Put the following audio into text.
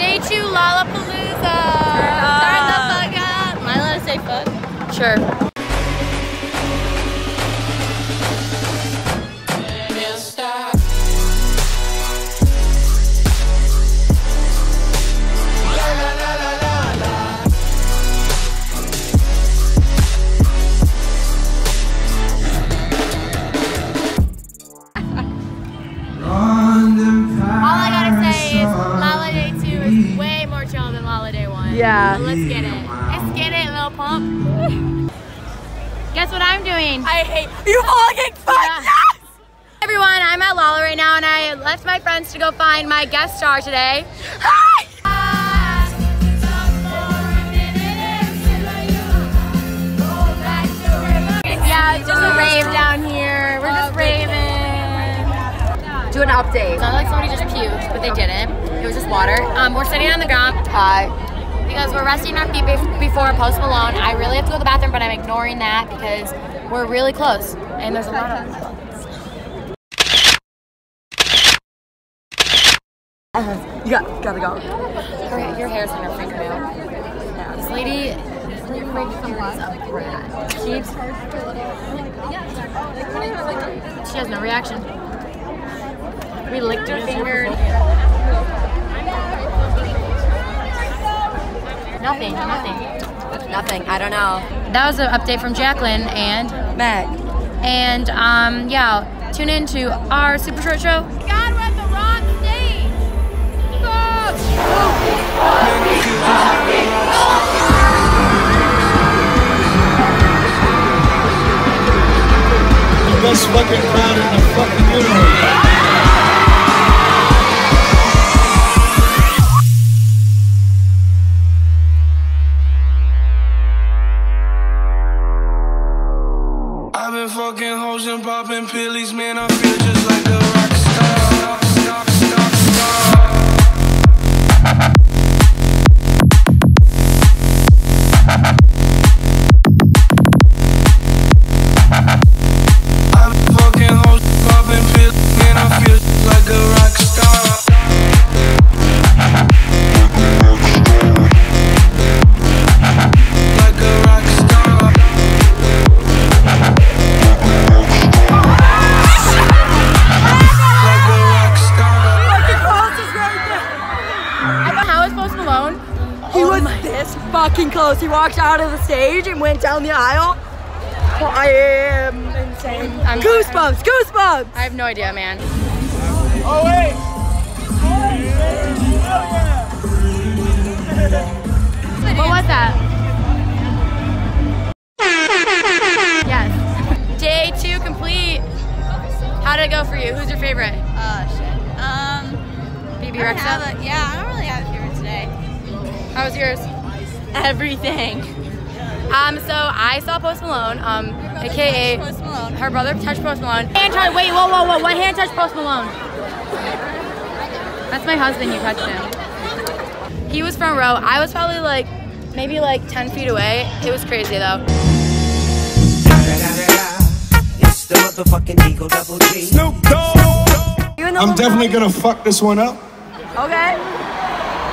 Day two Lollapalooza. Turn the ah. fuck up. Am I allowed to say fuck? Sure. Yeah. So let's get it. Let's get it, little pump. Guess what I'm doing? I hate you fucking fuck. Yeah. Everyone, I'm at Lolla right now and I left my friends to go find my guest star today. Hi! Yeah, it's just a rave down here. We're just raving. Do an update. Sounded like somebody just puked, but they didn't. It was just water. Um, we're sitting on the ground Hi. Because we're resting our feet bef- before Post Malone. I really have to go to the bathroom, but I'm ignoring that because we're really close and there's a lot of. You got, gotta go. Her, your hair's on her fingernail. This lady. She, she has no reaction. We licked her finger. Nothing, nothing. Nothing. I don't know. That was an update from Jacquelyn and Meg. and um yeah, tune in to our super short show. God, we're at the wrong stage. the best fucking crowd in the fucking universe. I've been fucking hoes and popping pillies, man. I feel just like fucking close. He walked out of the stage and went down the aisle. Oh, I am insane. I'm- goosebumps, goosebumps. I have no idea, man. Oh wait! What was that? Yes. Day two complete. How did it go for you? Who's your favorite? Oh shit. Um, Bebe I Rexha. yeah, I don't really have a favorite today. How was yours? Everything. Um, so I saw Post Malone, um, aka Post Malone. her brother touched Post Malone. Hand touch. Wait, whoa, whoa, whoa! What hand touched Post Malone? That's my husband. You touched him. He was front row. I was probably like, maybe like 10 feet away. It was crazy though. The motherfucking Eagle Double G. Snoop Dogg! You in the I'm definitely gonna fuck this one up. Okay.